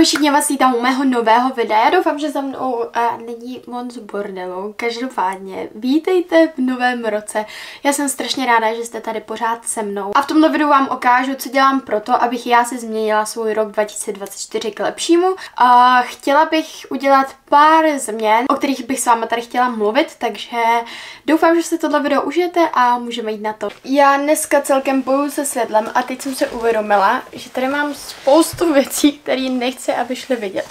Ahoj všichni vás vítám u mého nového videa. Já doufám, že za mnou uh, není moc bordelu. Každopádně vítejte v novém roce. Já jsem strašně ráda, že jste tady pořád se mnou. A v tomto videu vám ukážu, co dělám proto, abych já si změnila svůj rok 2024 k lepšímu. Uh, chtěla bych udělat pár změn, o kterých bych s váma tady chtěla mluvit, takže doufám, že si tohle video užijete a můžeme jít na to. Já dneska celkem boju se světlem a teď jsem se uvědomila, že tady mám spoustu věcí, které nechci, aby šly vidět.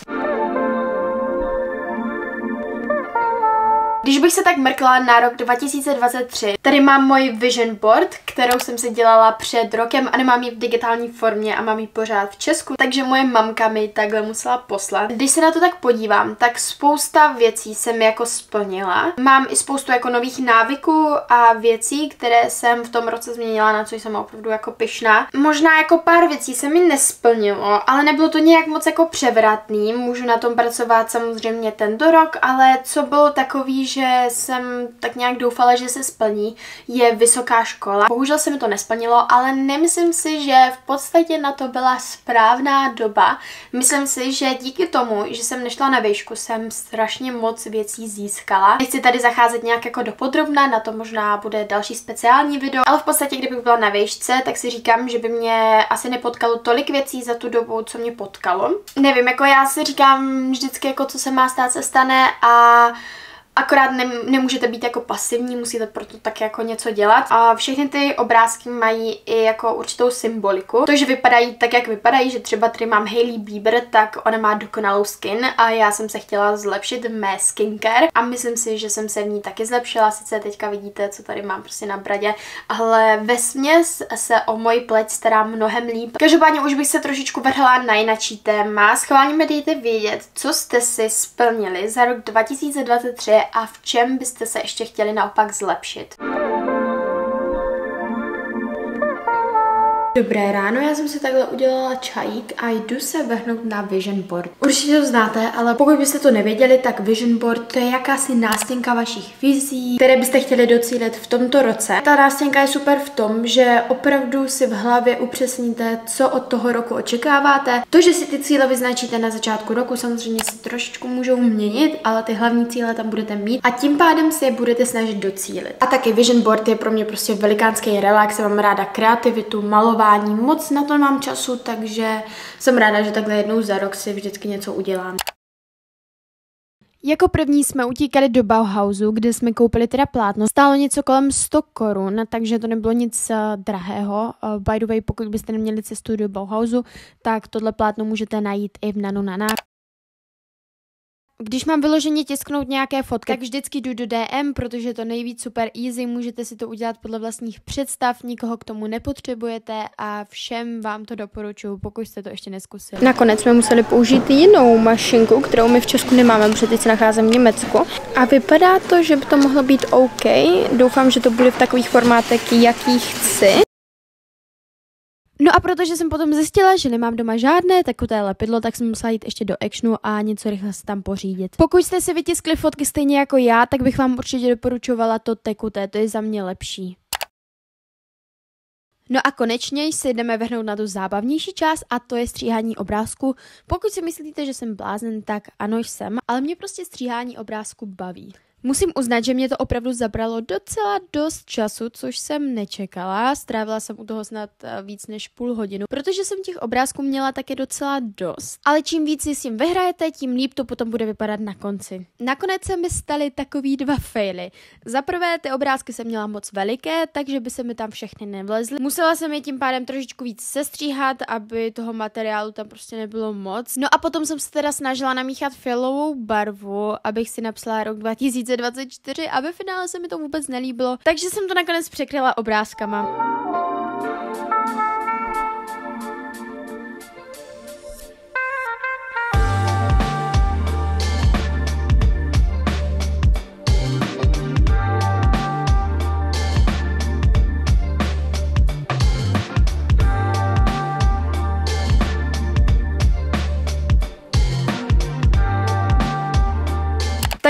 Když bych se tak mrkla na rok 2023, tady mám můj vision board, kterou jsem si dělala před rokem a nemám ji v digitální formě a mám ji pořád v Česku, takže moje mamka mi takhle musela poslat. Když se na to tak podívám, tak spousta věcí jsem jako splnila. Mám i spoustu jako nových návyků a věcí, které jsem v tom roce změnila, na co jsem opravdu jako pyšná. Možná jako pár věcí se mi nesplnilo, ale nebylo to nějak moc jako převratný. Můžu na tom pracovat samozřejmě tento rok, ale co bylo takový, že že jsem tak nějak doufala, že se splní, je vysoká škola. Bohužel se mi to nesplnilo, ale nemyslím si, že v podstatě na to byla správná doba. Myslím si, že díky tomu, že jsem nešla na výšku, jsem strašně moc věcí získala. Nechci tady zacházet nějak jako dopodrobna, na to možná bude další speciální video, ale v podstatě, kdybych byla na výšce, tak si říkám, že by mě asi nepotkalo tolik věcí za tu dobu, co mě potkalo. Nevím, jako já si říkám vždycky, jako co se má stát, se stane a Akorát ne, nemůžete být jako pasivní, musíte proto tak jako něco dělat. A všechny ty obrázky mají i jako určitou symboliku. To, že vypadají tak, jak vypadají, že třeba tady mám Hailey Bieber, tak ona má dokonalou skin a já jsem se chtěla zlepšit v mé skincare a myslím si, že jsem se v ní taky zlepšila. Sice teďka vidíte, co tady mám prostě na bradě, ale ve směs se o moji pleť stará mnohem líp. Každopádně už bych se trošičku vrhla na jinačí téma. Schválně mi dejte vědět, co jste si splnili za rok 2023 a v čem byste se ještě chtěli naopak zlepšit. Dobré ráno, já jsem si takhle udělala čajík a jdu se vrhnout na Vision Board. Určitě to znáte, ale pokud byste to nevěděli, tak Vision Board to je jakási nástěnka vašich vizí, které byste chtěli docílit v tomto roce. Ta nástěnka je super v tom, že opravdu si v hlavě upřesníte, co od toho roku očekáváte. To, že si ty cíle vyznačíte na začátku roku, samozřejmě se trošičku můžou měnit, ale ty hlavní cíle tam budete mít a tím pádem si je budete snažit docílit. A taky Vision Board je pro mě prostě velikánský relax, mám ráda kreativitu, malování, malování. Moc na to nemám času, takže jsem ráda, že takhle jednou za rok si vždycky něco udělám. Jako první jsme utíkali do Bauhausu, kde jsme koupili teda plátno. Stálo něco kolem 100 korun, takže to nebylo nic uh, drahého. Uh, by the way, pokud byste neměli cestu do Bauhausu, tak tohle plátno můžete najít i v Nanu Nana. Když mám vyloženě tisknout nějaké fotky, tak vždycky jdu do DM, protože je to nejvíc super easy, můžete si to udělat podle vlastních představ, nikoho k tomu nepotřebujete a všem vám to doporučuji, pokud jste to ještě neskusili. Nakonec jsme museli použít jinou mašinku, kterou my v Česku nemáme, protože teď se nacházím v Německu. A vypadá to, že by to mohlo být OK. Doufám, že to bude v takových formátech, jaký chci. No a protože jsem potom zjistila, že nemám doma žádné takové lepidlo, tak jsem musela jít ještě do actionu a něco rychle se tam pořídit. Pokud jste si vytiskli fotky stejně jako já, tak bych vám určitě doporučovala to tekuté, to je za mě lepší. No a konečně se jdeme vrhnout na tu zábavnější část a to je stříhání obrázku. Pokud si myslíte, že jsem blázen, tak ano jsem, ale mě prostě stříhání obrázku baví. Musím uznat, že mě to opravdu zabralo docela dost času, což jsem nečekala. Strávila jsem u toho snad eh, víc než půl hodinu, protože jsem těch obrázků měla také docela dost. Ale čím víc si s tím vyhrajete, tím líp to potom bude vypadat na konci. Nakonec se mi staly takový dva faily. Za prvé, ty obrázky jsem měla moc veliké, takže by se mi tam všechny nevlezly. Musela jsem je tím pádem trošičku víc sestříhat, aby toho materiálu tam prostě nebylo moc. No a potom jsem se teda snažila namíchat fialovou barvu, abych si napsala rok 2000 2024 a ve finále se mi to vůbec nelíbilo, takže jsem to nakonec překryla obrázkama.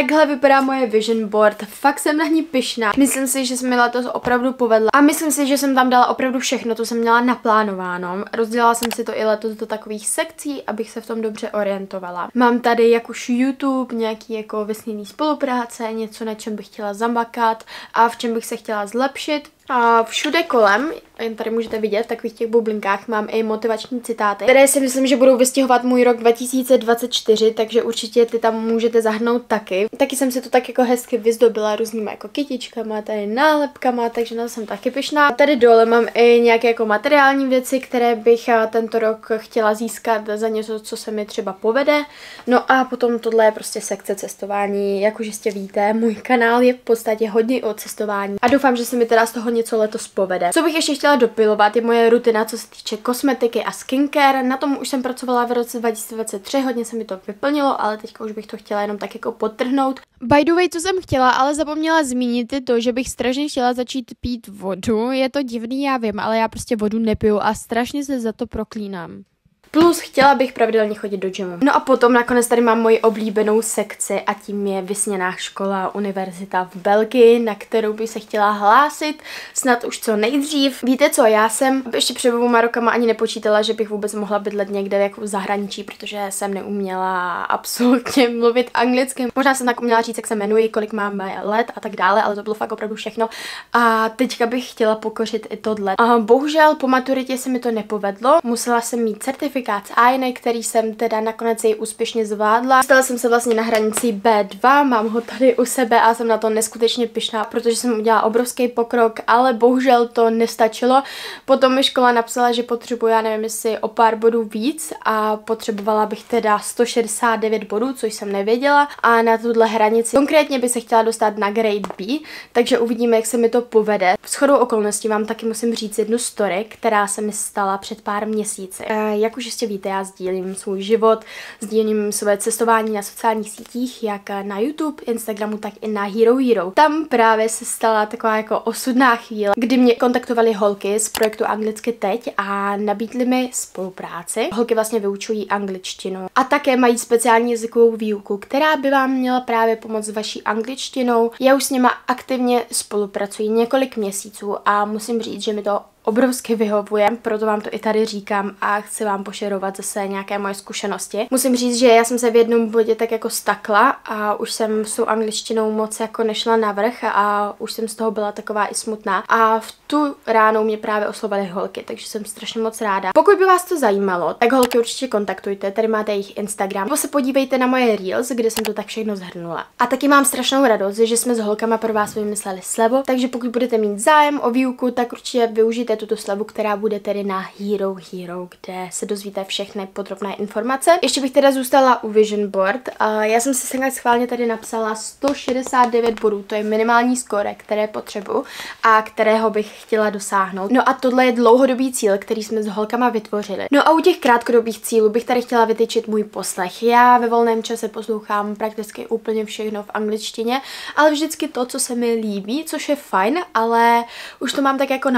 Takhle vypadá moje vision board. Fakt jsem na ní pyšná. Myslím si, že jsem mi letos opravdu povedla. A myslím si, že jsem tam dala opravdu všechno, to jsem měla naplánováno. Rozdělala jsem si to i letos do takových sekcí, abych se v tom dobře orientovala. Mám tady jak už YouTube, nějaký jako vysněný spolupráce, něco na čem bych chtěla zamakat a v čem bych se chtěla zlepšit. A všude kolem, jen tady můžete vidět, v takových těch bublinkách mám i motivační citáty, které si myslím, že budou vystihovat můj rok 2024, takže určitě ty tam můžete zahrnout taky. Taky jsem si to tak jako hezky vyzdobila různýma jako kytičkama, tady nálepkama, takže na to jsem taky pyšná. Tady dole mám i nějaké jako materiální věci, které bych tento rok chtěla získat za něco, co se mi třeba povede. No a potom tohle je prostě sekce cestování. Jak už jistě víte, můj kanál je v podstatě hodně o cestování a doufám, že se mi teda z toho něco letos povede. Co bych ještě chtěla dopilovat, je moje rutina, co se týče kosmetiky a skincare. Na tom už jsem pracovala v roce 2023, hodně se mi to vyplnilo, ale teďka už bych to chtěla jenom tak jako potrhnout. By the way, co jsem chtěla, ale zapomněla zmínit je to, že bych strašně chtěla začít pít vodu. Je to divný, já vím, ale já prostě vodu nepiju a strašně se za to proklínám. Plus chtěla bych pravidelně chodit do gymu. No a potom nakonec tady mám moji oblíbenou sekci a tím je Vysněná škola Univerzita v Belgii, na kterou bych se chtěla hlásit snad už co nejdřív. Víte co, já jsem ještě před dvouma rokama ani nepočítala, že bych vůbec mohla bydlet někde jako v zahraničí, protože jsem neuměla absolutně mluvit anglicky. Možná jsem tak uměla říct, jak se jmenuji, kolik mám let a tak dále, ale to bylo fakt opravdu všechno. A teďka bych chtěla pokořit i tohle. A bohužel po maturitě se mi to nepovedlo. Musela jsem mít certifikát certifikát z AINE, který jsem teda nakonec jej úspěšně zvládla. Stala jsem se vlastně na hranici B2, mám ho tady u sebe a jsem na to neskutečně pyšná, protože jsem udělala obrovský pokrok, ale bohužel to nestačilo. Potom mi škola napsala, že potřebuji, já nevím, jestli o pár bodů víc a potřebovala bych teda 169 bodů, což jsem nevěděla a na tuhle hranici konkrétně by se chtěla dostat na grade B, takže uvidíme, jak se mi to povede. S chodou okolností vám taky musím říct jednu story, která se mi stala před pár měsíci. Jak už jistě víte, já sdílím svůj život, sdílím své cestování na sociálních sítích, jak na YouTube, Instagramu, tak i na Hero Hero. Tam právě se stala taková jako osudná chvíle, kdy mě kontaktovali holky z projektu Anglicky teď a nabídly mi spolupráci. Holky vlastně vyučují angličtinu a také mají speciální jazykovou výuku, která by vám měla právě pomoct s vaší angličtinou. Já už s nima aktivně spolupracuji několik měsíců a musím říct, že mi to obrovsky vyhovuje, proto vám to i tady říkám a chci vám pošerovat zase nějaké moje zkušenosti. Musím říct, že já jsem se v jednom bodě tak jako stakla a už jsem s tou angličtinou moc jako nešla navrh a už jsem z toho byla taková i smutná a v tu ránou mě právě oslovaly holky, takže jsem strašně moc ráda. Pokud by vás to zajímalo, tak holky určitě kontaktujte, tady máte jejich Instagram, nebo se podívejte na moje Reels, kde jsem to tak všechno zhrnula. A taky mám strašnou radost, že jsme s holkama pro vás vymysleli slevo, takže pokud budete mít zájem o výuku, tak určitě využijte tuto slevu, která bude tedy na Hero Hero, kde se dozvíte všechny podrobné informace. Ještě bych teda zůstala u Vision Board. Já jsem si se schválně tady napsala 169 bodů, to je minimální skóre, které potřebuji a kterého bych chtěla dosáhnout. No a tohle je dlouhodobý cíl, který jsme s holkama vytvořili. No a u těch krátkodobých cílů bych tady chtěla vytyčit můj poslech. Já ve volném čase poslouchám prakticky úplně všechno v angličtině, ale vždycky to, co se mi líbí, což je fajn, ale už to mám tak jako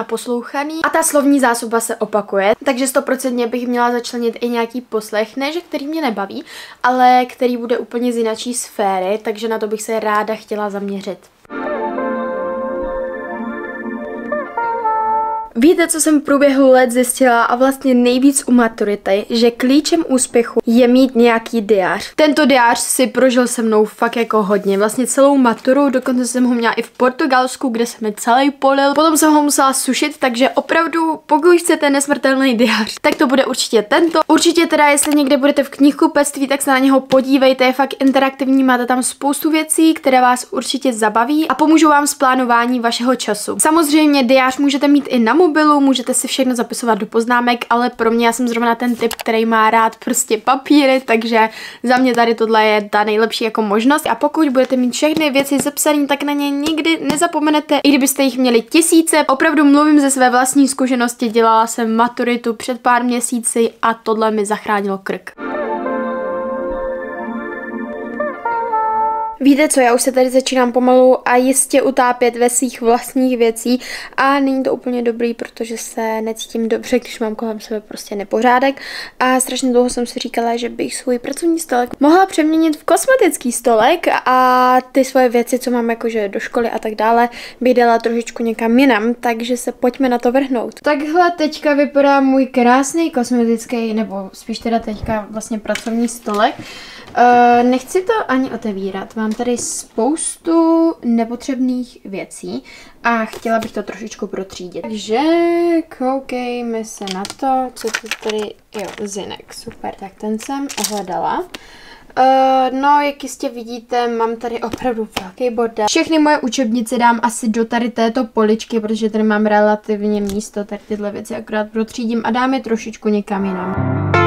naposlouchaný a ta slovní zásoba se opakuje, takže stoprocentně bych měla začlenit i nějaký poslech, ne že který mě nebaví, ale který bude úplně z jinačí sféry, takže na to bych se ráda chtěla zaměřit. Víte, co jsem v průběhu let zjistila a vlastně nejvíc u maturity, že klíčem úspěchu je mít nějaký diář. Tento diář si prožil se mnou fakt jako hodně, vlastně celou maturu, dokonce jsem ho měla i v Portugalsku, kde se mi celý polil, potom jsem ho musela sušit, takže opravdu, pokud chcete nesmrtelný diář, tak to bude určitě tento. Určitě teda, jestli někde budete v knihkupectví, tak se na něho podívejte, je fakt interaktivní, máte tam spoustu věcí, které vás určitě zabaví a pomůžou vám s plánování vašeho času. Samozřejmě diář můžete mít i na mobilu, můžete si všechno zapisovat do poznámek, ale pro mě já jsem zrovna ten typ, který má rád prostě papíry, takže za mě tady tohle je ta nejlepší jako možnost. A pokud budete mít všechny věci zapsané, tak na ně nikdy nezapomenete, i kdybyste jich měli tisíce. Opravdu mluvím ze své vlastní zkušenosti, dělala jsem maturitu před pár měsíci a tohle mi zachránilo krk. Víte co, já už se tady začínám pomalu a jistě utápět ve svých vlastních věcí a není to úplně dobrý, protože se necítím dobře, když mám kolem sebe prostě nepořádek a strašně dlouho jsem si říkala, že bych svůj pracovní stolek mohla přeměnit v kosmetický stolek a ty svoje věci, co mám jakože do školy a tak dále, bych dala trošičku někam jinam, takže se pojďme na to vrhnout. Takhle teďka vypadá můj krásný kosmetický, nebo spíš teda teďka vlastně pracovní stolek. Uh, nechci to ani otevírat. Mám tady spoustu nepotřebných věcí a chtěla bych to trošičku protřídit. Takže koukejme se na to, co to tady... Jo, zinek, super, tak ten jsem ohledala. Uh, no, jak jistě vidíte, mám tady opravdu velký bordel. Všechny moje učebnice dám asi do tady této poličky, protože tady mám relativně místo, tady tyhle věci akorát protřídím a dám je trošičku někam jinam.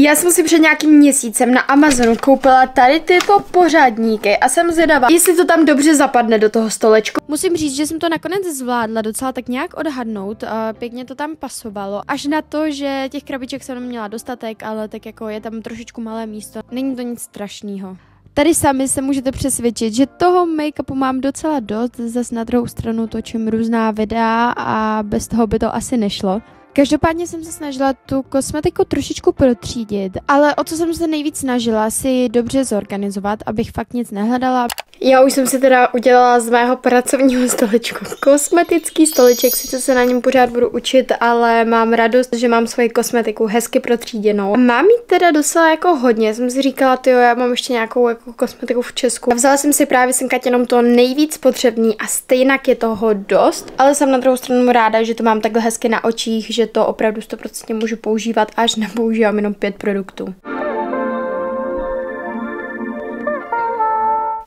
Já jsem si před nějakým měsícem na Amazonu koupila tady tyto pořádníky a jsem zvědavá, jestli to tam dobře zapadne do toho stolečku. Musím říct, že jsem to nakonec zvládla docela tak nějak odhadnout, a pěkně to tam pasovalo. Až na to, že těch krabiček jsem měla dostatek, ale tak jako je tam trošičku malé místo. Není to nic strašného. Tady sami se můžete přesvědčit, že toho make-upu mám docela dost, zase na druhou stranu točím různá videa a bez toho by to asi nešlo. Každopádně jsem se snažila tu kosmetiku trošičku protřídit, ale o co jsem se nejvíc snažila si dobře zorganizovat, abych fakt nic nehledala. Já už jsem si teda udělala z mého pracovního stolečku kosmetický stoleček, sice se na něm pořád budu učit, ale mám radost, že mám svoji kosmetiku hezky protříděnou. Mám jí teda docela jako hodně, jsem si říkala, ty já mám ještě nějakou jako kosmetiku v Česku. Vzala jsem si právě sem jenom to nejvíc potřebný a stejně je toho dost, ale jsem na druhou stranu ráda, že to mám takhle hezky na očích, že to opravdu 100% můžu používat, až nepoužívám jenom pět produktů.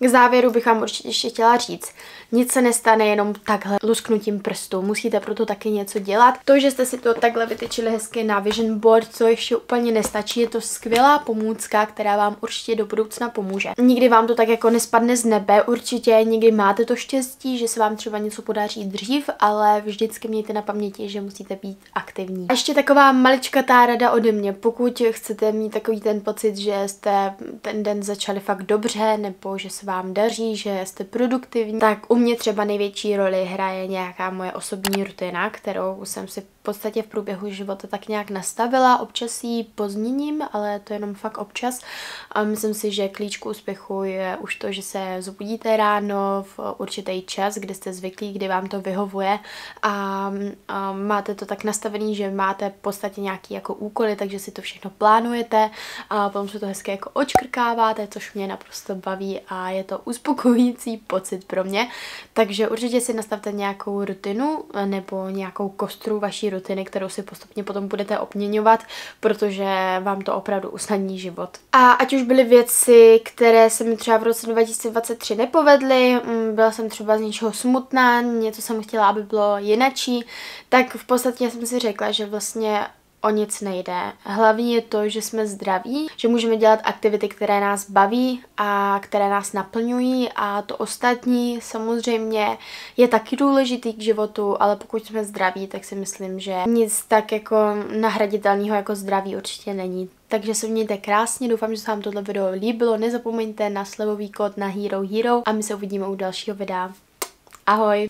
K závěru bych vám určitě ještě chtěla říct, nic se nestane jenom takhle lusknutím prstu, musíte proto taky něco dělat. To, že jste si to takhle vytyčili hezky na vision board, to ještě úplně nestačí, je to skvělá pomůcka, která vám určitě do budoucna pomůže. Nikdy vám to tak jako nespadne z nebe, určitě někdy máte to štěstí, že se vám třeba něco podaří dřív, ale vždycky mějte na paměti, že musíte být aktivní. A ještě taková maličkatá rada ode mě, pokud chcete mít takový ten pocit, že jste ten den začali fakt dobře, nebo že se vám daří, že jste produktivní, tak u mě třeba největší roli hraje nějaká moje osobní rutina, kterou jsem si v podstatě v průběhu života tak nějak nastavila. Občas ji pozměním, ale to jenom fakt občas. A myslím si, že klíč k úspěchu je už to, že se zbudíte ráno v určitý čas, kde jste zvyklí, kdy vám to vyhovuje a, a máte to tak nastavený, že máte v podstatě nějaký jako úkoly, takže si to všechno plánujete a potom se to hezky jako očkrkáváte, což mě naprosto baví a je to uspokojující pocit pro mě. Takže určitě si nastavte nějakou rutinu nebo nějakou kostru vaší rutiny, kterou si postupně potom budete obměňovat, protože vám to opravdu usnadní život. A ať už byly věci, které se mi třeba v roce 2023 nepovedly, mm, byla jsem třeba z něčeho smutná, něco jsem chtěla, aby bylo jinačí, tak v podstatě jsem si řekla, že vlastně o nic nejde. Hlavní je to, že jsme zdraví, že můžeme dělat aktivity, které nás baví a které nás naplňují a to ostatní samozřejmě je taky důležitý k životu, ale pokud jsme zdraví, tak si myslím, že nic tak jako nahraditelného jako zdraví určitě není. Takže se mějte krásně, doufám, že se vám tohle video líbilo, nezapomeňte na slevový kód na Hero Hero a my se uvidíme u dalšího videa. Ahoj!